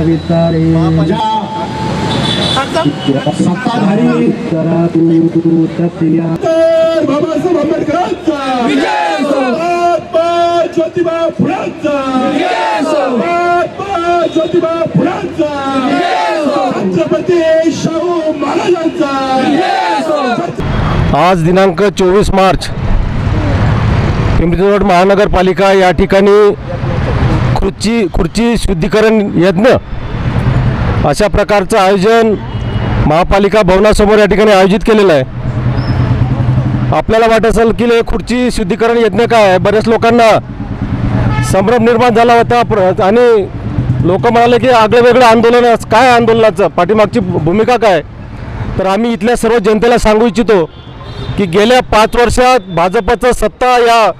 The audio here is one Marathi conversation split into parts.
ज्या सत्ताधारी तर बाबासाहेब आंबेडकरांचा. महात्मा ज्योतिबा फुलांचा महात्मा ज्योतिबा फुलांचा छत्रपती शाहू महाराजांचा. आज दिनांक चोवीस मार्च. पिंपरी रोड महानगरपालिका या ठिकाणी खुर्ची खुर्ची शुद्धीकरण यज्ञ अशा प्रकारचं आयोजन महापालिका भवनासमोर या ठिकाणी आयोजित केलेलं आहे. आपल्याला वाटत असेल की खुर्ची शुद्धीकरण यज्ञ काय आहे? बऱ्याच लोकांना संभ्रम निर्माण झाला होता. प्र- आणि लोक म्हणाले की आगळं वेगळं आंदोलन काय आंदोलनाचं? पाठीमागची भूमिका काय? तर आम्ही इथल्या सर्व जनतेला सांगू इच्छितो की गेल्या पाच वर्षात भाजपचं सत्ता या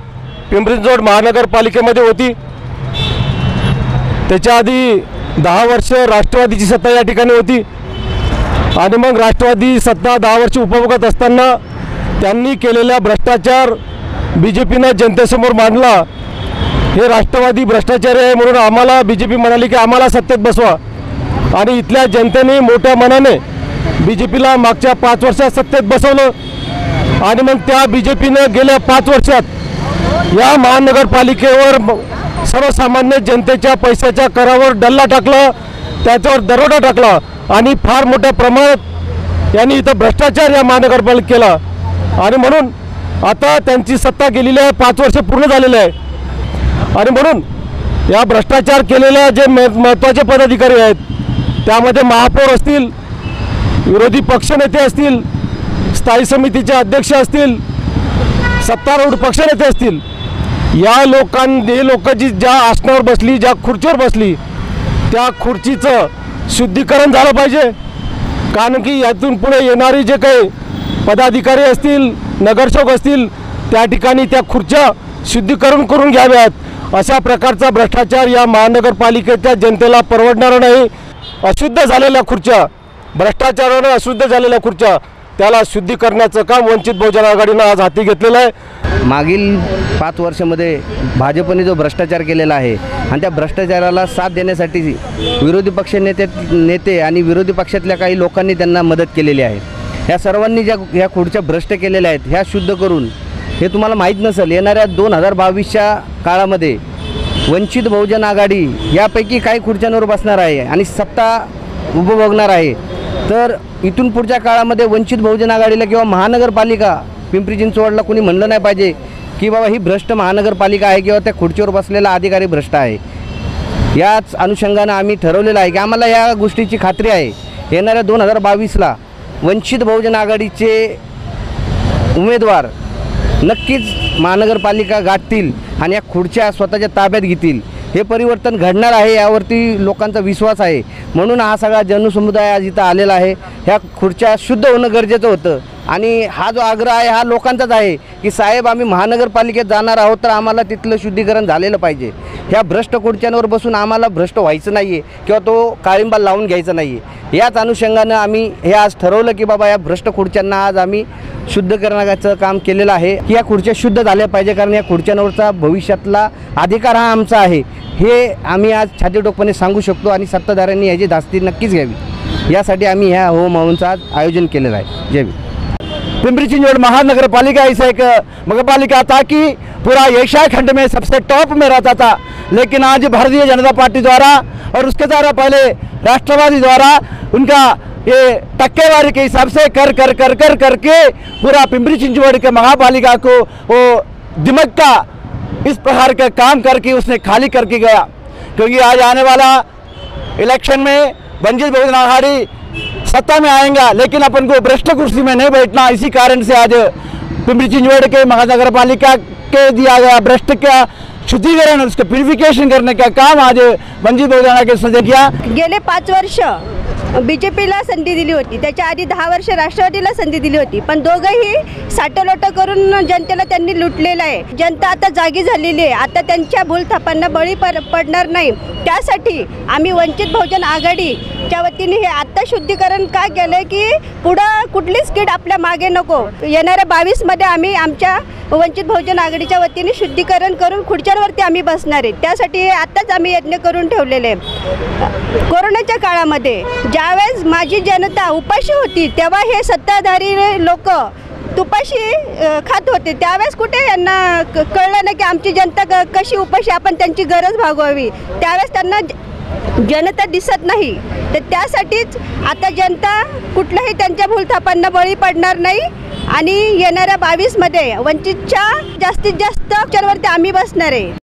पिंपरी चिंचवड महानगरपालिकेमध्ये होती. त्याच्या आधी दहा वर्ष राष्ट्रवादीची सत्ता या ठिकाणी होती. आणि मग राष्ट्रवादी सत्ता दहा वर्ष उपभोगत असताना त्यांनी केलेला भ्रष्टाचार बी जे पीनं जनतेसमोर मांडला. हे राष्ट्रवादी भ्रष्टाचारी आहे म्हणून आम्हाला बी जे पी म्हणाली की आम्हाला सत्तेत बसवा. आणि इथल्या जनतेने मोठ्या मनाने बी जे पीला मागच्या पाच वर्षात सत्तेत बसवलं. आणि मग त्या बी जे पीनं गेल्या पाच वर्षात या महानगरपालिकेवर सर्वसामान्य जनतेच्या पैशाच्या करावर डल्ला टाकला त्याच्यावर दरोडा टाकला आणि फार मोठ्या प्रमाणात यांनी इथं भ्रष्टाचार या महानगरपालिकेला आणि म्हणून आता त्यांची सत्ता गेलेली आहे पाच वर्ष पूर्ण झालेलं आहे. आणि म्हणून या भ्रष्टाचार केलेल्या जे महत्त्वाचे पदाधिकारी आहेत त्यामध्ये महापौर असतील विरोधी पक्षनेते असतील स्थायी समितीचे अध्यक्ष असतील सत्तारूढ पक्षनेते असतील या लोकांनी हे लोक जी ज्या आसनावर बसली ज्या खुर्चीवर बसली त्या खुर्चीचं शुद्धीकरण झालं पाहिजे. कारण की यातून पुढे येणारी जे काही पदाधिकारी असतील नगरसेवक असतील त्या ठिकाणी त्या खुर्च्या शुद्धीकरण करून घ्याव्यात. अशा प्रकारचा भ्रष्टाचार या महानगरपालिकेच्या जनतेला परवडणारा नाही. अशुद्ध झालेल्या खुर्च्या भ्रष्टाचारानं अशुद्ध झालेल्या खुर्च्या त्याला शुद्धी करण्याचं काम वंचित बहुजन आघाडीनं आज हाती घेतलेलं आहे. मागील पाच वर्षामध्ये भाजपने जो भ्रष्टाचार केलेला आहे आणि त्या भ्रष्टाचाराला साथ देण्यासाठी विरोधी पक्ष नेते नेते आणि विरोधी पक्षातल्या काही लोकांनी त्यांना मदत केलेली आहे. ह्या सर्वांनी ज्या ह्या खुर्च्या भ्रष्ट केलेल्या आहेत ह्या शुद्ध करून हे तुम्हाला माहीत नसेल येणाऱ्या दोन हजार बावीसच्या काळामध्ये वंचित बहुजन आघाडी यापैकी काही खुर्च्यांवर बसणार आहे आणि सत्ता उपभोगणार आहे. तर इथून पुढच्या काळामध्ये वंचित बहुजन आघाडीला किंवा महानगरपालिका पिंपरी चिंचवडला कोणी म्हणलं नाही पाहिजे की बाबा ही भ्रष्ट महानगरपालिका आहे किंवा त्या खुर्चीवर बसलेला अधिकारी भ्रष्ट आहे. याच अनुषंगानं आम्ही ठरवलेलं आहे की आम्हाला या गोष्टीची खात्री आहे. येणाऱ्या दोन हजार बावीसला वंचित बहुजन आघाडीचे उमेदवार नक्कीच महानगरपालिका गाठतील आणि या खुर्च्या स्वतःच्या ताब्यात घेतील. हे परिवर्तन घडणार आहे यावरती लोकांचा विश्वास आहे. म्हणून हा सगळा जनसमुदाय आज इथं आलेला आहे. ह्या खुर्च्या शुद्ध होणं गरजेचं होतं. आणि हा जो आग्रह आहे हा लोकांचाच आहे की साहेब आम्ही महानगरपालिकेत जाणार आहोत तर आम्हाला तिथलं शुद्धीकरण झालेलं पाहिजे. ह्या भ्रष्ट खुर्च्यांवर बसून आम्हाला भ्रष्ट व्हायचं नाही आहे किंवा तो काळिंबा लावून घ्यायचा नाही आहे याच अनुषंगानं आम्ही हे आज ठरवलं की बाबा या भ्रष्ट खुर्च्यांना आज आम्ही शुद्ध करण्याचं काम केलेलं आहे. की या खुर्च्या शुद्ध झाल्या पाहिजे कारण या खुर्च्यांवरचा भविष्यातला अधिकार हा आमचा आहे. हे आम्ही आज छातीटोकपणे सांगू शकतो आणि सत्ताधाऱ्यांनी याची धास्ती नक्कीच घ्यावी. यासाठी आम्ही ह्या होमहवनचं आज आयोजन केलेलं आहे. जय पिंपरी चिंचवड महानगरपालिका ऐसा एक नगरपालिका था कि पूरा एशिया खंड में सबसे टॉप में रहता था. लेकिन आज भारतीय जनता पार्टी द्वारा और उसके द्वारा पहले राष्ट्रवादी द्वारा उनका ये टक्केवारी के हिसाब से कर कर कर कर, करके पूरा पिंपरी चिंचवड के महापालिका को वो दिमक का इस प्रकार का काम करके उसने खाली करके गया। क्योंकि आज आने वाला इलेक्शन में वंचित बहुजन आघाड़ी सत्ता में आएगा, लेकिन अपन को भ्रष्ट कुर्सी में नहीं बैठना, इसी कारण से आज पिंपरी चिंचवड़ के महानगर पालिका के दिया गया भ्रष्ट का शुद्धिकरण उसके प्यूरिफिकेशन करने का काम आज वंचित बहुजन आघाड़ी ने किया। गेले पाच वर्ष बी जे पीला संधी दिली होती. त्याच्या आधी दहा वर्ष राष्ट्रवादीला संधी दिली होती. पण दोघंही साठलोटं करून जनतेला त्यांनी लुटलेलं आहे. जनता आता जागी झालेली आहे. आता त्यांच्या भूलथापांना बळी पर पडणार नाही. त्यासाठी आम्ही वंचित बहुजन आघाडीच्या वतीने हे आत्ता शुद्धीकरण का केलं आहे की पुढं कुठलीच कीड आपल्या मागे नको. येणाऱ्या बावीसमध्ये आम्ही आमच्या वंचित बहुजन आघाडीच्या वतीने शुद्धीकरण करून खुर्च्यांवरती आम्ही बसणार आहे. त्यासाठी आत्ताच आम्ही यज्ञ करून ठेवलेले आहे. कोरोनाच्या काळामध्ये ज्यावेळेस माझी जनता उपाशी होती तेव्हा हे सत्ताधारी लोक तुपाशी खात होते. त्यावेळेस कुठे यांना क- कळलं नाही की आमची जनता क- कशी उपाशी आपण त्यांची गरज भागवावी. त्यावेळेस त्यांना जनता दिसत नाही. तर त्यासाठीच आता जनता कुठल्याही त्यांच्या भूलथापांना बळी पडणार नाही आणि येणाऱ्या बावीसमध्ये वंचितच्या जास्तीत जास्त ऑप्शनवरती आम्ही बसणार आहे.